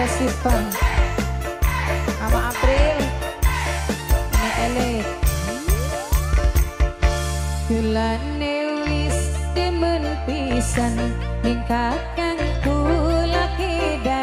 ada ama sama April. Sama Ele. Kulane wis demen pisan ning kakangku kidal.